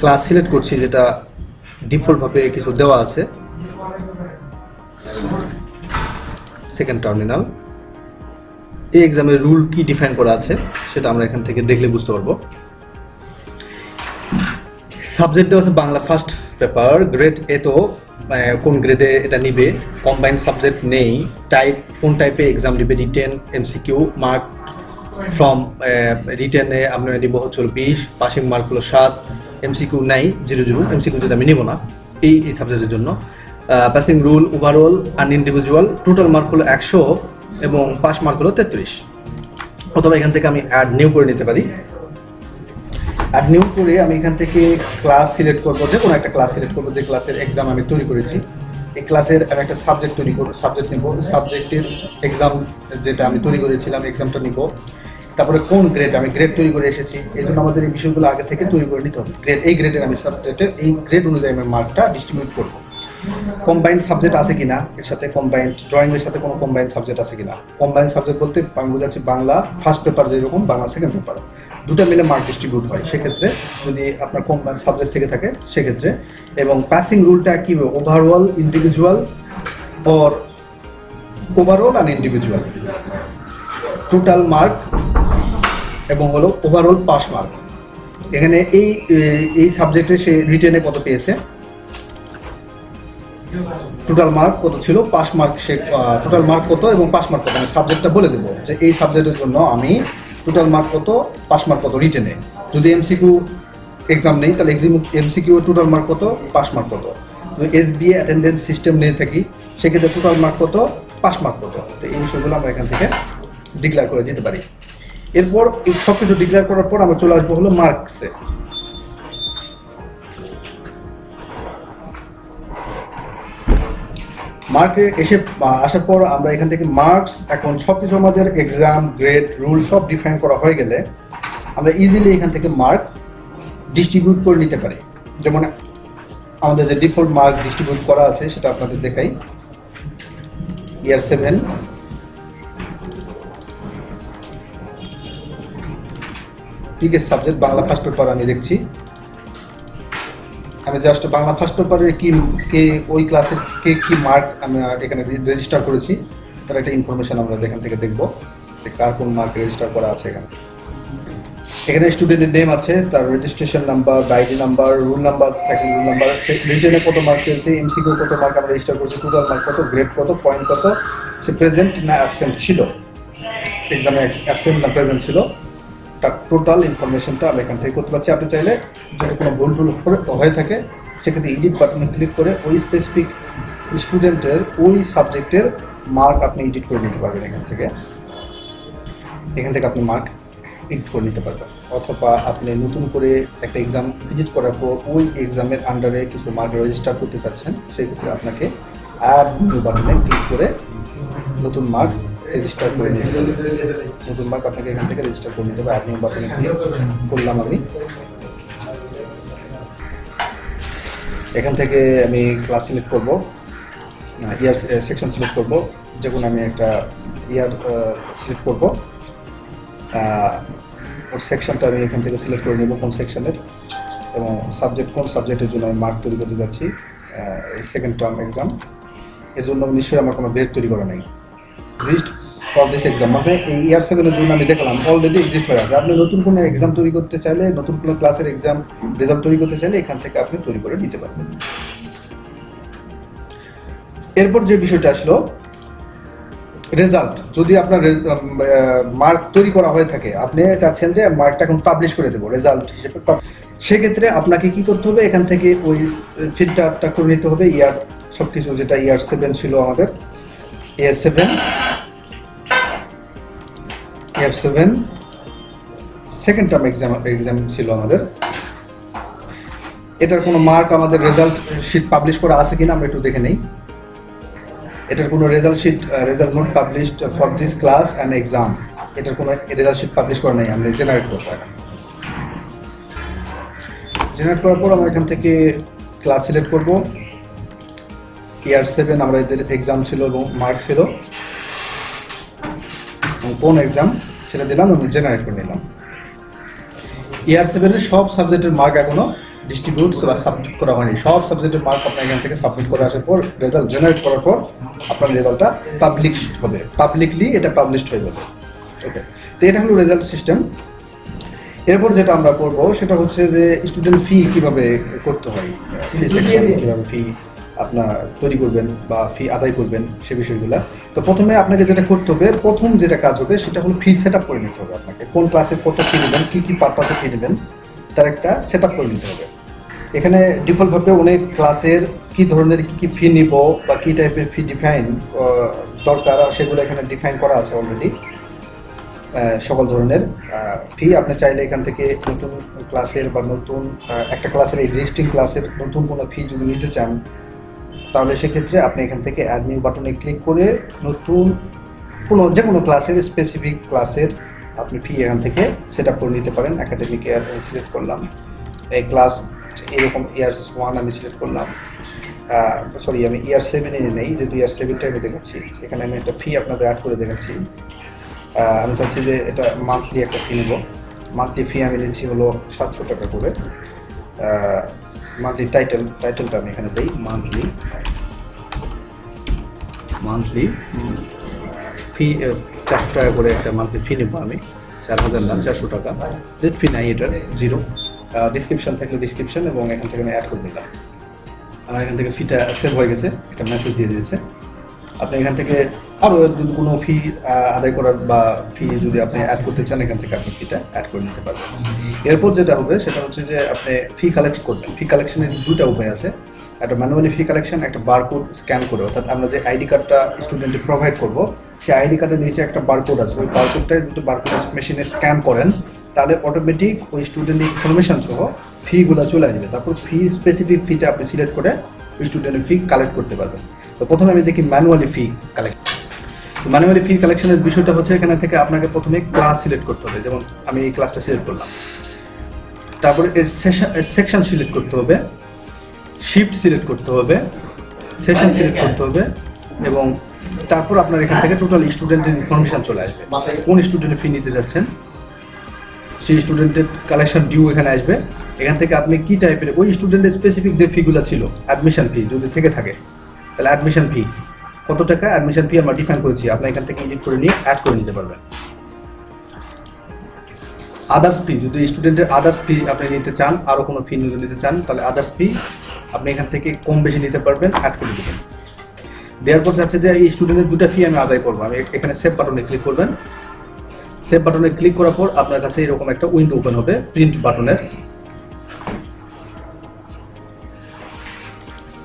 ক্লাস সিলেক্ট করছি যেটা ডিফল্টভাবে কিছু দেওয়া আছে। সেকেন্ড টার্মিনাল এই এক্সামের রুল কি ডিফাইন করা আছে, সেটা আমরা এখান থেকে দেখলে বুঝতে পারব। সাবজেক্ট আছে Bangla first paper grade A তো কোন গ্রেডে এটা নিবে কম্বাইন্ড সাবজেক্ট নেই টাইপ কোন টাইপে এক্সাম দিবে রিটেন এমসিকিউ মার্ক ফ্রম রিটেনে আমরা নিব হচ্ছে বিশ পাসিং মার্ক হলো সাত এমসিকিউ নাই জিরো জিরো এমসিকিউ যদি আমি নিব না, এই এই সাবজেক্টের জন্য। Passing rule overall and individual total mark হলো একশো এবং পাস মার্ক হলো তেত্রিশ। অথবা এখান থেকে আমি অ্যাড নিউ করে নিতে পারি। অ্যাড নিউ করে আমি এখান থেকে ক্লাস সিলেক্ট করব যে কোনো একটা ক্লাস সিলেক্ট করব যে ক্লাসের এক্সাম আমি তৈরি করেছি। এই ক্লাসের আমি একটা সাবজেক্ট তৈরি করব সাবজেক্ট নিব। সাবজেক্টের এক্সাম যেটা আমি তৈরি করেছিলাম এক্সামটা নিব। তারপরে কোন গ্রেড আমি গ্রেড তৈরি করে এসেছি, এই জন্য আমাদের এই বিষয়গুলো আগে থেকে তৈরি করে নিতে হবে। গ্রেড এই গ্রেডের আমি সাবজেক্টের এই গ্রেড অনুযায়ী আমি মার্কটা ডিস্ট্রিবিউট করব। কম্বাইন্ড সাবজেক্ট আছে কিনা, এর সাথে কম্বাইন্ড ড্রয়িং এর সাথে কোনো কম্বাইন্ড সাবজেক্ট আছে কিনা? কম্বাইন্ড সাবজেক্ট বলতে আমি বোঝাচ্ছি, বাংলা ফার্স্ট পেপার যেরকম, বাংলা সেকেন্ড পেপার দুটো মিলে মার্ক ডিস্ট্রিবিউট হয়। সেক্ষেত্রে যদি আপনার কম্বাইন্ড সাবজেক্ট থেকে থাকে, সেক্ষেত্রে। এবং পাসিং রুলটা কি overall individual or overall and individual total mark এবং হলো ওভারঅল পাস মার্ক এখানে এই এই সাবজেক্টে সে রিটেনে কত পেয়েছে? টোটাল মার্ক কত ছিল? পাস মার্ক সে টোটাল মার্ক কত এবং পাস মার্ক কত? আমি সাবজেক্টটা বলে দেবো যে এই সাবজেক্টের জন্য আমি টোটাল মার্ক কত পাস মার্ক কত রিটেনে যদি এমসিকিউ এক্সাম নেই, তাহলে এক্সিম এমসিকিউ টোটাল মার্ক কত পাস মার্ক কত? এস বি অ্যাটেন্ডেন্স সিস্টেম নিয়ে থাকি, সেক্ষেত্রে টোটাল মার্ক কত পাস মার্ক কত? তো এই বিষয়গুলো আমরা এখান থেকে ডিক্লেয়ার করে দিতে পারি। এরপর সব কিছু ডিক্লেয়ার করার পর আমরা চলে আসব হলো মার্কসে মার্কে এসে আসার পর আমরা এখান থেকে মার্কস এখন সব কিছু আমাদের এক্সাম গ্রেড রুল সব ডিফাইন করা হয়ে গেলে আমরা ইজিলি এখান থেকে মার্ক ডিস্ট্রিবিউট করে নিতে পারি। যেমন আমাদের যে ডিফল্ট মার্ক ডিস্ট্রিবিউট করা আছে সেটা আপনাদের দেখাই। ইয়ার সেভেন ঠিক আছে সাবজেক্ট বাংলা ফার্স্ট পেপার আমি দেখছি। আমি জাস্ট বাংলা ফার্স্ট পেপারের কি, কে, ওই ক্লাসের কে কি মার্ক আমি এখানে রেজিস্টার করেছি তার একটা ইনফরমেশন আমরা এখান থেকে দেখব যে কার কোন মার্ক রেজিস্টার করা আছে এখানে। এখানে স্টুডেন্টের নেম আছে, তার রেজিস্ট্রেশন নাম্বার বাইডি নাম্বার রুল নাম্বার থাকে রুল নাম্বার সে রিটেনে কত মার্ক পেয়েছে এমসিকিউ কত মার্ক আমরা রেজিস্টার করেছি টোটাল মার্ক কত গ্রেড কত পয়েন্ট কত, সে প্রেজেন্ট না অ্যাবসেন্ট ছিল? এক্সামে অ্যাবসেন্ট না প্রেজেন্ট ছিল। তার টোটাল ইনফরমেশনটা আমরা এখান থেকে করতে পারছি। আপনি চাইলে যদি কোনো ভুল টুল হয়ে থাকে সেক্ষেত্রে এডিট বাটনে ক্লিক করে ওই স্পেসিফিক স্টুডেন্টের ওই সাবজেক্টের মার্ক আপনি এডিট করে নিতে পারবেন এখান থেকে। এখান থেকে আপনি মার্ক এডিট করে নিতে পারবেন। অথবা আপনি নতুন করে একটা এক্সাম ভিজিট করার পর ওই এক্সামের আন্ডারে কিছু মার্ক রেজিস্টার করতে চাচ্ছেন, সেক্ষেত্রে আপনাকে অ্যাড নিউ বাটনে ক্লিক করে নতুন মার্ক রেজিস্টার করে নিতে হবে নতুন মার্ক আপনাকে এখান থেকে রেজিস্টার করে নিতে হবে নিউ বাটনে করলাম আমি। এখান থেকে আমি ক্লাস সিলেক্ট করব ইয়ার সেকশন সিলেক্ট করব যে কোনো আমি একটা ইয়ার সিলেক্ট করব ওর সেকশনটা আমি এখান থেকে সিলেক্ট করে নেব কোন সেকশনের এবং সাবজেক্ট কোন সাবজেক্টের জন্য আমি মার্ক তৈরি করতে যাচ্ছি সেকেন্ড টার্ম এক্সাম এর জন্য নিশ্চয়ই আমার কোনো গ্রেড তৈরি করা নেই। এক্সিস্ট ফর দিস এক্সাম মানে এই ইয়ার সেভেনের জন্য আমি দেখলাম অলরেডি এক্সিস্ট হয়ে আছে। আপনি নতুন কোনো এক্সাম তৈরি করতে চাইলে, নতুন কোনো ক্লাসের এক্সাম রেজাল্ট তৈরি করতে চাইলে, এখান থেকে আপনি তৈরি করে নিতে পারবেন। এরপর যে বিষয়টা আসলো রেজাল্ট যদি আপনার মার্ক তৈরি করা হয়ে থাকে, আপনি চাচ্ছেন যে মার্কটা এখন পাবলিশ করে দেবো রেজাল্ট হিসেবে সেক্ষেত্রে আপনাকে কি করতে হবে? এখান থেকে ওই ফিল্টারটা করে নিতে হবে। ইয়ার সব কিছু যেটা ইয়ার সেভেন ছিল আমাদের year seven year seven second term exam exam ছিল আমাদের। এটার কোনো মার্ক আমাদের রেজাল্ট শিট পাবলিশ করা আছে কিনা আমরা একটু দেখে নেই। এটার কোনো result sheet result note published for this class and exam এটার কোনো রেজাল্ট শিট পাবলিশ করা নেই, আমরা জেনারেট করব এখন। জেনারেট করার পর আমরা এখান থেকে ক্লাস সিলেক্ট করব। ইয়ার সেভেন আমরা এদের এক্সাম ছিল এবং মার্ক ছিল। কোন এক্সাম সেটা দিলাম এবং জেনারেট করে নিলাম। ইয়ার সেভেনের সব সাবজেক্টের মার্ক এখনও ডিস্ট্রিবিউট বা সাবমিট করা হয়নি। সব সাবজেক্টের মার্ক আপনার এখান থেকে সাবমিট করে আসার পর রেজাল্ট জেনারেট করার পর আপনার রেজাল্টটা পাবলিশড হবে। পাবলিকলি এটা পাবলিশড হয়ে যাবে। ওকে তো এটা হলো রেজাল্ট সিস্টেম এরপর যেটা আমরা করব সেটা হচ্ছে যে স্টুডেন্ট ফি কীভাবে করতে হয়? কীভাবে ফি আপনার তৈরি করবেন বা ফি আদায় করবেন সে বিষয়গুলো। তো প্রথমে আপনাকে যেটা করতে হবে, প্রথম যেটা কাজ হবে সেটা হলো ফি সেট আপ করে নিতে হবে আপনাকে। কোন ক্লাসে কত ফি নেবেন, কী কী পারপাসে ফি নেবেন, তার একটা সেট আপ করে নিতে হবে। এখানে ডিফল্টভাবে অনেক ক্লাসের কি ধরনের কি কি ফি নিব বা কি টাইপের ফি ডিফাইন দরকার সেগুলো এখানে ডিফাইন করা আছে অলরেডি সকল ধরনের ফি আপনি চাইলে এখান থেকে নতুন ক্লাসের বা নতুন একটা ক্লাসের এক্সিস্টিং ক্লাসের নতুন কোনো ফি যদি নিতে চান তাহলে সেক্ষেত্রে আপনি এখান থেকে অ্যাড নিউ বাটনে ক্লিক করে নতুন কোনো, যে কোনো ক্লাসের স্পেসিফিক ক্লাসের আপনি ফি এখান থেকে সেট আপ করে নিতে পারেন। একাডেমিক ইয়ার আমি সিলেক্ট করলাম। এই ক্লাস এরকম ইয়ার্স ওয়ান আমি সিলেক্ট করলাম। সরি আমি ইয়ার সেভেনে নেই, যেহেতু ইয়ার সেভেনটা আমি দেখাচ্ছি। এখানে আমি একটা ফি আপনাদের অ্যাড করে দেখাচ্ছি। আমি চাচ্ছি যে এটা মান্থলি একটা ফি নেব। মান্থলি ফি আমি নিচ্ছি হলো সাতশো টাকা করে। মান্থলি টাইটেল টাইটেলটা আমি এখানে দিই মান্থলি মান্থলি ফি চারশো টাকা করে একটা মান্থলি ফি নেব আমি চার হাজার না চারশো টাকা। রেট ফি নাই এটার জিরো ডিসক্রিপশান থাকলে ডিসক্রিপশান এবং এখান থেকে আমি অ্যাড করে দিলাম। আর এখান থেকে ফিটা সেভ হয়ে গেছে একটা মেসেজ দিয়ে দিয়েছে। আপনি এখান থেকে আরও যদি কোনো ফি আদায় করার বা ফি যদি আপনি অ্যাড করতে চান, এখান থেকে আপনি ফিটা অ্যাড করে নিতে পারবেন। এরপর যেটা হবে, সেটা হচ্ছে যে আপনি ফি কালেক্ট করবেন। ফি কালেকশনের দুটা উপায় আছে। একটা ম্যানুয়ালি ফি কালেকশন একটা বারকোড স্ক্যান করে। অর্থাৎ আমরা যে আইডি কার্ডটা স্টুডেন্টকে প্রোভাইড করব, সেই আইডি কার্ডের নিচে একটা বারকোড আছে। ওই বারকোডটা যদি বারকোড মেশিনে স্ক্যান করেন, তাহলে অটোমেটিক ওই স্টুডেন্টের ইনফরমেশন সহ ফিগুলো চলে আসবে। তারপর ফি স্পেসিফিক ফিটা আপনি সিলেক্ট করে স্টুডেন্টের ফি কালেক্ট করতে পারবেন। তো প্রথমে আমি দেখি manually fee collect manually fee কালেকশনের বিষয়টা হচ্ছে এখানে থেকে আপনাকে প্রথমে ক্লাস সিলেক্ট করতে হবে। যেমন আমি এই ক্লাসটা সিলেক্ট করলাম। তারপরে এর সেকশন সিলেক্ট করতে হবে। শিফট সিলেক্ট করতে হবে। সেশন সিলেক্ট করতে হবে। এবং তারপর আপনার এখান থেকে টোটাল স্টুডেন্টের ইনফরমেশন চলে আসবে। কোন স্টুডেন্টের ফি নিতে যাচ্ছেন? সেই স্টুডেন্টের কালেকশন ডিউ এখানে আসবে। এখান থেকে আপনি কি টাইপের ওই স্টুডেন্টের স্পেসিফিক যে ফিগুলো ছিল অ্যাডমিশন ফি যদি থেকে থাকে তাহলে অ্যাডমিশন ফি কত টাকা অ্যাডমিশন ফি আমরা ডিফাইন করেছি, আপনি এখান থেকে এডিট করে নিয়ে অ্যাড করে নিতে পারবেন। আদার্স ফি যদি স্টুডেন্টের আদার্স ফি আপনি নিতে চান আরও কোনো ফি নিতে চান, তাহলে আদার্স ফি আপনি এখান থেকে কম বেশি নিতে পারবেন অ্যাড করে দেবেন। দেওয়ার পর যাচ্ছে যে এই স্টুডেন্টের দুটা ফি আমি আদায় করব, আমি এখানে সেভ বাটনে ক্লিক করবেন। সেভ বাটনে ক্লিক করার পর আপনার কাছে এরকম একটা উইন্ডো ওপেন হবে প্রিন্ট বাটনের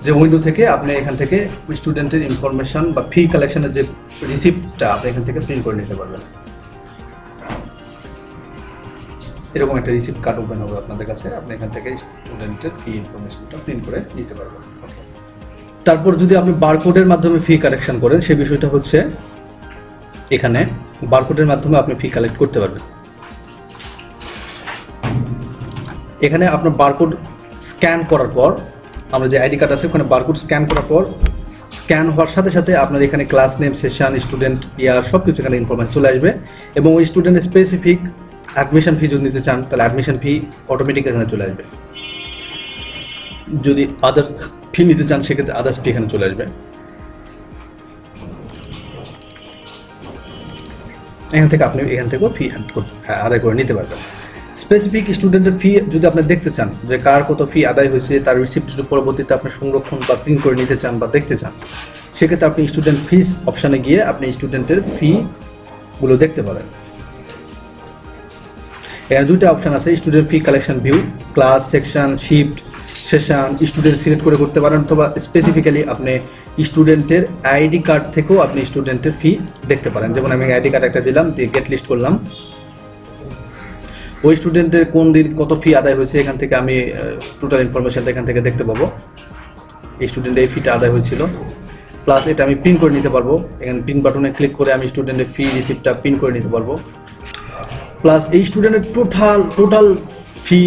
যে উইন্ডো থেকে আপনি এখান থেকে স্টুডেন্টের ইনফরমেশন বা ফি কালেকশনের যে রিসিপ্টটা আপনি এখান থেকে প্রিন্ট করে নিতে পারবেন। এরকম একটা রিসিপ্ট কার্ড ওপেন হবে আপনাদের কাছে। আপনি এখান থেকে স্টুডেন্টের ফি ইনফরমেশনটা প্রিন্ট করে নিতে পারবেন। তারপর যদি আপনি বারকোডের মাধ্যমে ফি কালেকশন করেন সেই বিষয়টা হচ্ছে এখানে বারকোডের মাধ্যমে আপনি ফি কালেক্ট করতে পারবেন। এখানে আপনার বারকোড স্ক্যান করার পর আমরা যে আইডি কার্ড আছে, ওখানে বারকোড স্ক্যান করার পর স্ক্যান হওয়ার সাথে সাথে আপনার এখানে class name session student year সব কিছু এখানে ইনফরমেশন চলে আসবে। এবং ওই স্টুডেন্ট স্পেসিফিক অ্যাডমিশন ফি যদি নিতে চান, তাহলে অ্যাডমিশন ফি অটোমেটিক এখানে চলে আসবে। যদি আদার্স ফি নিতে চান, সেক্ষেত্রে আদার্স ফি এখানে চলে আসবে। এখান থেকে আপনি এখান থেকেও ফি আদায় করে নিতে পারবেন। স্পেসিফিক স্টুডেন্টের ফি যদি আপনি দেখতে চান, যে কার কত ফি আদায় হয়েছে, তার রিসিপ্ট যদি পরবর্তীতে আপনি সংরক্ষণ বা প্রিন্ট করে নিতে চান বা দেখতে চান, সেক্ষেত্রে আপনি স্টুডেন্ট ফিস অপশানে গিয়ে আপনি স্টুডেন্টের ফিগুলো দেখতে পারেন। এখানে দুইটা অপশান আছে student fee collection view class section shift session student select করে করতে পারেন, অথবা স্পেসিফিক্যালি আপনি স্টুডেন্টের আইডি কার্ড থেকেও আপনি স্টুডেন্টের ফি দেখতে পারেন। যেমন আমি আইডি কার্ড একটা দিলাম, দিয়ে গেট লিস্ট করলাম। ওই স্টুডেন্টের কোন দিন কত ফি আদায় হয়েছে এখান থেকে আমি টোটাল ইনফরমেশনটা এখান থেকে দেখতে পাবো। এই স্টুডেন্টের এই ফিটা আদায় হয়েছিল। প্লাস এটা আমি প্রিন্ট করে নিতে পারব। এখানে প্রিন্ট বাটনে ক্লিক করে আমি স্টুডেন্টের ফি রিসিপ্টটা প্রিন্ট করে নিতে পারব। প্লাস এই স্টুডেন্টের টোটাল টোটাল ফি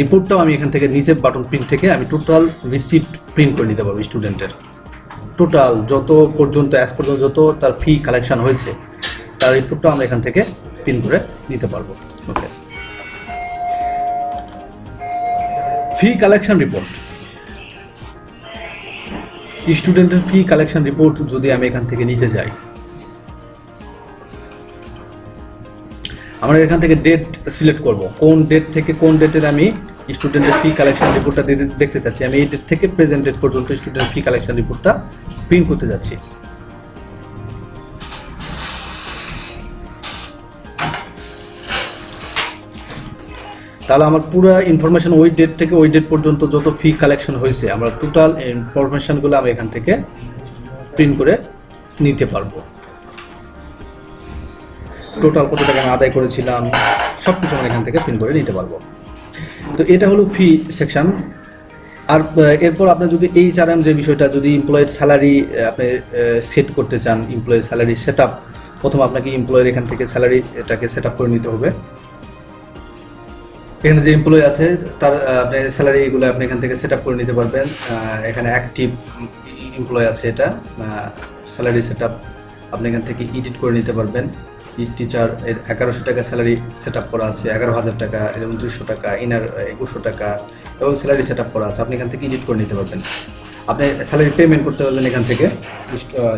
রিপোর্টটাও আমি এখান থেকে নিচে বাটন প্রিন্ট থেকে আমি টোটাল রিসিপ্ট প্রিন্ট করে নিতে পারব স্টুডেন্টের টোটাল যত পর্যন্ত অ্যাজ পর্যন্ত যত তার ফি কালেকশন হয়েছে, তার রিপোর্টটা আমরা এখান থেকে প্রিন্ট করে নিতে পারব। ওকে ফি কালেকশন রিপোর্ট স্টুডেন্টের ফি কালেকশন রিপোর্ট যদি আমি এখান থেকে নিতে যাই আমরা এখান থেকে ডেট সিলেক্ট করব। কোন ডেট থেকে কোন ডেটের আমি স্টুডেন্টের ফি কালেকশন রিপোর্টটা দেখতে চাচ্ছি। আমি এই ডেট থেকে প্রেজেন্ট ডেট পর্যন্ত স্টুডেন্ট ফি কালেকশন রিপোর্টটা প্রিন্ট করতে যাচ্ছি। তাহলে আমার পুরো ইনফরমেশন ওই ডেট থেকে ওই ডেট পর্যন্ত যত ফি কালেকশন হয়েছে, আমরা টোটাল ইনফরমেশনগুলো আমি এখান থেকে প্রিন্ট করে নিতে পারব। টোটাল কত টাকা আমি আদায় করেছিলাম সব কিছু আমরা এখান থেকে প্রিন্ট করে নিতে পারব। তো এটা হলো ফি সেকশন আর এরপর আপনি যদি এই চারাম যে বিষয়টা, যদি এমপ্লয়ের স্যালারি আপনি সেট করতে চান এমপ্লয়ের স্যালারি সেট আপ প্রথম আপনাকে এমপ্লয়ের এখান থেকে স্যালারি এটাকে সেট আপ করে নিতে হবে। এখানে যে এমপ্লয় আছে, তার আপনি স্যালারি এগুলো আপনি এখান থেকে সেট আপ করে নিতে পারবেন। এখানে অ্যাক্টিভ এমপ্লয় আছে এটা। স্যালারি সেট আপ আপনি এখান থেকে এডিট করে নিতে পারবেন। টিচার এর এগারোশো টাকা স্যালারি সেট আপ করা আছে, এগারো হাজার টাকা এর উনত্রিশশো টাকা ইনার একুশশো টাকা এবং স্যালারি সেট আপ করা আছে। আপনি এখান থেকে এডিট করে নিতে পারবেন। আপনি স্যালারি পেমেন্ট করতে পারবেন এখান থেকে।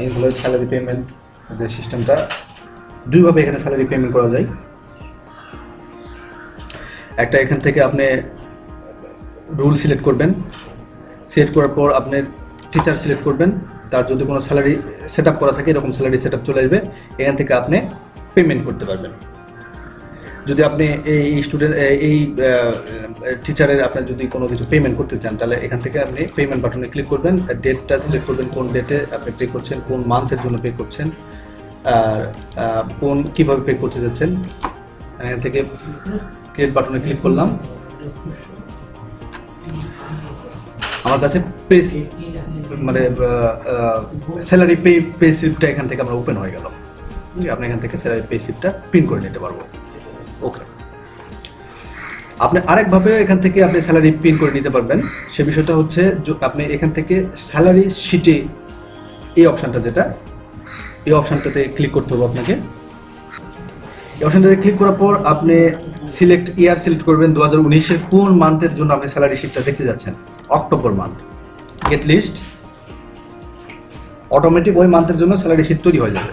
এমপ্লয়ের স্যালারি পেমেন্ট যে সিস্টেমটা দুইভাবে এখানে স্যালারি পেমেন্ট করা যায়। একটা এখান থেকে আপনি রুল সিলেক্ট করবেন। সিলেক্ট করার পর আপনি টিচার সিলেক্ট করবেন। তার যদি কোনো স্যালারি সেট করা থাকে, এরকম স্যালারি সেট চলে আসবে। এখান থেকে আপনি পেমেন্ট করতে পারবেন। যদি আপনি এই স্টুডেন্ট এই টিচারের আপনি যদি কোনো কিছু পেমেন্ট করতে চান, তাহলে এখান থেকে আপনি পেমেন্ট বাটনে ক্লিক করবেন। ডেটটা সিলেক্ট করবেন, কোন ডেটে আপনি পে করছেন, কোন মান্থের জন্য পে করছেন, আর কোন, কীভাবে পে করতে যাচ্ছেন। এখান থেকে ক্রিয়েট বাটনে ক্লিক করলাম। আমার কাছে পে মানে স্যালারি পে পে স্লিপটা এখান থেকে আমরা ওপেন হয়ে গেল। আপনি এখান থেকে স্যালারি পে স্লিপটা প্রিন্ট করে নিতে পারব। ওকে আপনি আরেকভাবে এখান থেকে আপনি স্যালারি প্রিন্ট করে নিতে পারবেন। সে বিষয়টা হচ্ছে আপনি এখান থেকে স্যালারি শিটে এই অপশানটা যেটা, এই অপশানটাতে ক্লিক করতে হবে আপনাকে। অপশনটাতে ক্লিক করার পর আপনি সিলেক্ট ইয়ার সিলেক্ট করবেন দু হাজার কোন মান্থের জন্য আপনি স্যালারি শিটটা দেখতে যাচ্ছেন? October month get list automatic ওই মান্থের জন্য স্যালারি শিট তৈরি হয়ে যাবে।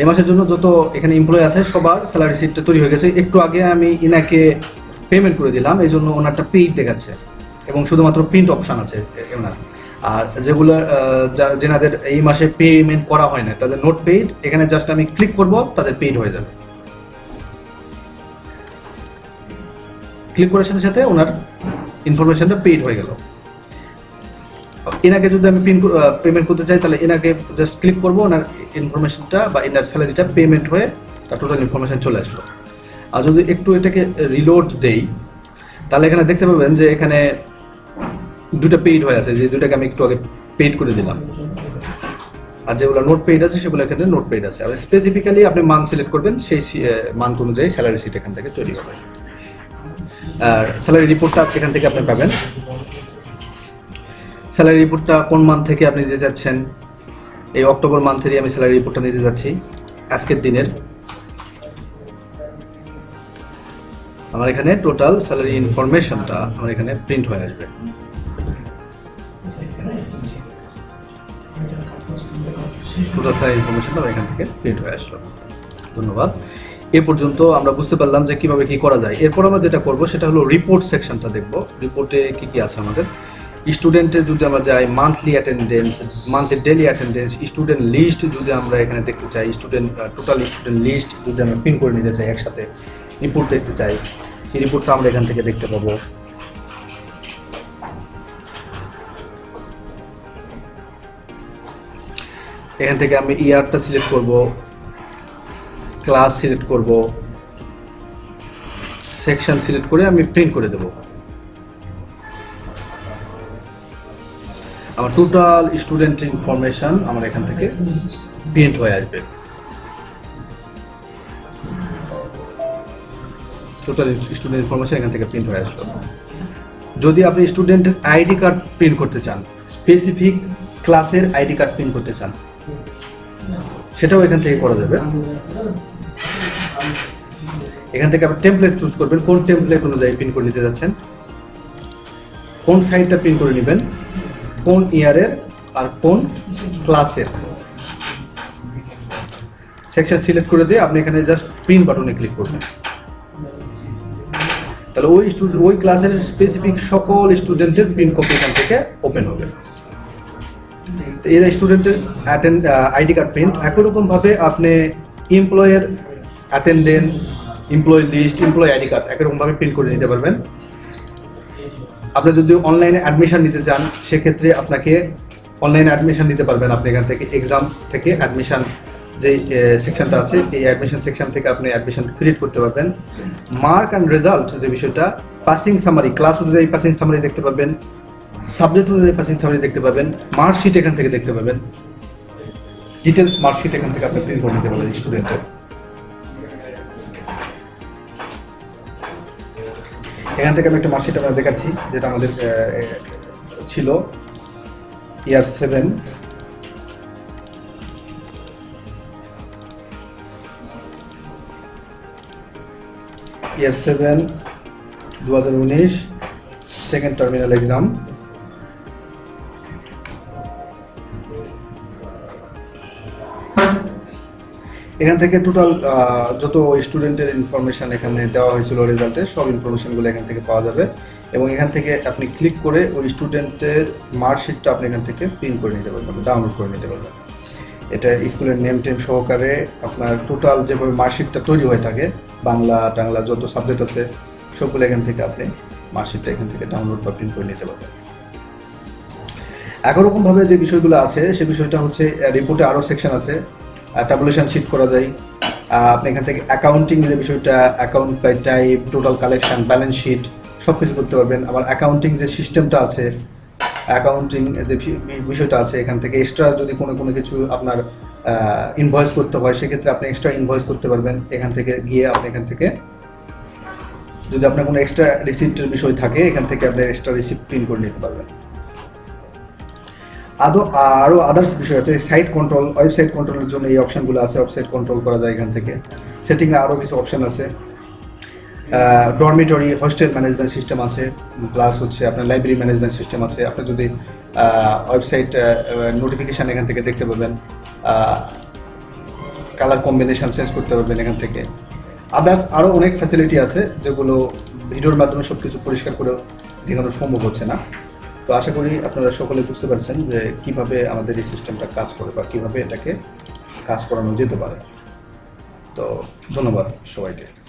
এ মাসের জন্য যত এখানে এমপ্লয় আছে, সবার স্যালারি শিটটা তৈরি হয়ে গেছে। একটু আগে আমি ইনাকে পেমেন্ট করে দিলাম, এই জন্য ওনারটা পেইড দেখাচ্ছে। এবং শুধুমাত্র প্রিন্ট অপশান আছে ওনার। আর যেগুলো যেনাদের এই মাসে পেমেন্ট করা হয় না, তাদের নোট পেইড এখানে জাস্ট আমি ক্লিক করব, তাদের পেইড হয়ে যাবে। ক্লিক করার সাথে সাথে ওনার ইনফরমেশনটা পেইড হয়ে গেল। এনাকে যদি আমি পেমেন্ট করতে চাই, তাহলে এনাকে জাস্ট ক্লিক করব, ওনার ইনফরমেশনটা বা এনার স্যালারিটা পেমেন্ট হয়ে তার টোটাল ইনফরমেশন চলে আসলো। আর যদি একটু এটাকে রিলোড দেই, তাহলে এখানে দেখতে পাবেন যে এখানে দুটো পেইড হয়ে আছে, যে দুটাকে আমি একটু আগে পেইড করে দিলাম। আর যেগুলো নোট পেইড আছে সেগুলো এখানে নোট পেইড আছে। আর স্পেসিফিক্যালি আপনি মান সিলেক্ট করবেন, সেই মান্থ অনুযায়ী স্যালারি সিট এখান থেকে তৈরি হবে। আর স্যালারি রিপোর্টটা এখান থেকে আপনি পাবেন। স্যালারি রিপোর্টটা কোন মান্থ থেকে আপনি দিতে যাচ্ছেন এই অক্টোবর মান্থেরই আমি স্যালারি রিপোর্টটা নিতে যাচ্ছি, আজকের দিনের। আমার এখানে টোটাল স্যালারি ইনফরমেশনটা আমার এখানে প্রিন্ট হয়ে আসবে। টোটাল স্যালারি ইনফরমেশনটা এখান থেকে প্রিন্ট হয়ে আসলো। ধন্যবাদ। এ পর্যন্ত আমরা বুঝতে পারলাম যে কীভাবে কি করা যায়। এরপর আমরা যেটা করব সেটা হলো রিপোর্ট সেকশনটা দেখব। রিপোর্টে কি কি আছে আমাদের? স্টুডেন্টে যদি আমরা যাই monthly attendance monthly daily attendance student list যদি আমরা এখানে দেখতে চাই স্টুডেন্ট টোটাল স্টুডেন্ট লিস্ট যদি আমরা প্রিন্ট করে নিতে চাই একসাথে রিপোর্ট দেখতে চাই, সেই রিপোর্টটা আমরা এখান থেকে দেখতে পাবো। এখান থেকে আমি ইয়ারটা সিলেক্ট করব, ক্লাস সিলেক্ট করব, সেকশন সিলেক্ট করে আমি প্রিন্ট করে দেব। আমার টোটাল স্টুডেন্ট ইনফরমেশন আমার এখান থেকে প্রিন্ট হয়ে আসবে। টোটাল স্টুডেন্ট ইনফরমেশন এখান থেকে প্রিন্ট হয়ে আসবে যদি আপনি স্টুডেন্টের আইডি কার্ড প্রিন্ট করতে চান, স্পেসিফিক ক্লাসের আইডি কার্ড প্রিন্ট করতে চান সেটাও এখান থেকে করা যাবে। এখান থেকে আপনি টেমপ্লেট চুজ করবেন, কোন টেমপ্লেট অনুযায়ী প্রিন্ট করে নিতে যাচ্ছেন, কোন সাইটটা প্রিন্ট করে নেবেন, কোন ইয়ারের আর কোন ক্লাসের সেকশন সিলেক্ট করে দিয়ে আপনি এখানে জাস্ট প্রিন্ট বাটনে ক্লিক করবেন। তাহলে ওই স্টুডেন্ট ওই ক্লাসের স্পেসিফিক সকল স্টুডেন্টের প্রিন্ট কপি এখান থেকে ওপেন হবে। তো স্টুডেন্টের অ্যাটেন্ড আইডি কার্ড প্রিন্ট একই রকমভাবে আপনি এমপ্লয়ের attendance employee list employee ID card একই রকমভাবে প্রিন্ট করে নিতে পারবেন। আপনি যদি অনলাইনে অ্যাডমিশন নিতে চান, সেক্ষেত্রে আপনাকে অনলাইনে অ্যাডমিশন নিতে পারবেন আপনি এখান থেকে। এক্সাম থেকে অ্যাডমিশন যে সেকশনটা আছে, এই অ্যাডমিশন সেকশন থেকে আপনি অ্যাডমিশন ক্রিয়েট করতে পারবেন। মার্ক অ্যান্ড রেজাল্ট যে বিষয়টা পাসিং সামারি ক্লাস অনুযায়ী পাসিং সামারি দেখতে পাবেন সাবজেক্ট অনুযায়ী পাসিং সামারি দেখতে পাবেন মার্কশিট এখান থেকে দেখতে পাবেন। ডিটেলস মার্কশিট এখান থেকে আপনি প্রিন্ট করে নিতে পারবেন স্টুডেন্টের এখান থেকে আমি একটা মার্কশিট আমরা দেখাচ্ছি, যেটা আমাদের ছিল। ইয়ার সেভেন ইয়ার সেভেন দু হাজার উনিশ সেকেন্ড টার্মিনাল এক্সাম এখান থেকে টোটাল যত স্টুডেন্টের ইনফরমেশন এখানে দেওয়া হয়েছিল রেজাল্টে সব ইনফরমেশনগুলো এখান থেকে পাওয়া যাবে। এবং এখান থেকে আপনি ক্লিক করে ওই স্টুডেন্টের মার্কশিটটা আপনি এখান থেকে প্রিন্ট করে নিতে পারবেন ডাউনলোড করে নিতে পারবেন। এটা স্কুলের নেম টেম সহকারে আপনার টোটাল যেভাবে মার্কশিটটা তৈরি হয়ে থাকে, বাংলা, টাংলা যত সাবজেক্ট আছে, সবগুলো এখান থেকে আপনি মার্কশিটটা এখান থেকে ডাউনলোড বা প্রিন্ট করে নিতে পারবেন। একই রকমভাবে যে বিষয়গুলো আছে, সে বিষয়টা হচ্ছে রিপোর্টে আরও সেকশন আছে। ট্যাবুলেশন শিট করা যায়। আপনি এখান থেকে অ্যাকাউন্টিং যে বিষয়টা account by type total collection balance sheet সব কিছু করতে পারবেন। আবার অ্যাকাউন্টিং যে সিস্টেমটা আছে অ্যাকাউন্টিং যে বিষয়টা আছে, এখান থেকে এক্সট্রা যদি কোনো কোনো কিছু আপনার ইনভয়েস করতে হয়, সেক্ষেত্রে আপনি এক্সট্রা ইনভয়েস করতে পারবেন। এখান থেকে গিয়ে আপনি এখান থেকে যদি আপনার কোনো এক্সট্রা রিসিপ্টের বিষয় থাকে, এখান থেকে আপনি এক্সট্রা রিসিপ্ট প্রিন্ট করে নিতে পারবেন। আদৌ আরও আদার্স বিষয় আছে সাইট কন্ট্রোল ওয়েবসাইট কন্ট্রোলের জন্য এই অপশনগুলো আছে ওয়েবসাইট কন্ট্রোল করা যায় এখান থেকে। সেটিংয়ে আরও কিছু অপশন আছে। ডরমিটরি হোস্টেল ম্যানেজমেন্ট সিস্টেম আছে প্লাস হচ্ছে আপনার লাইব্রেরি ম্যানেজমেন্ট সিস্টেম আছে। আপনি যদি ওয়েবসাইট নোটিফিকেশান এখান থেকে দেখতে পাবেন কালার কম্বিনেশন চেঞ্জ করতে পারবেন এখান থেকে। আদার্স আরও অনেক ফ্যাসিলিটি আছে, যেগুলো ভিডিওর মাধ্যমে সব কিছু পরিষ্কার করে দেখানো সম্ভব হচ্ছে না। তো আশা করি আপনারা সকলে বুঝতে পারছেন যে কীভাবে আমাদের এই সিস্টেমটা কাজ করে বা কীভাবে এটাকে কাজ করানো যেতে পারে। তো ধন্যবাদ সবাইকে।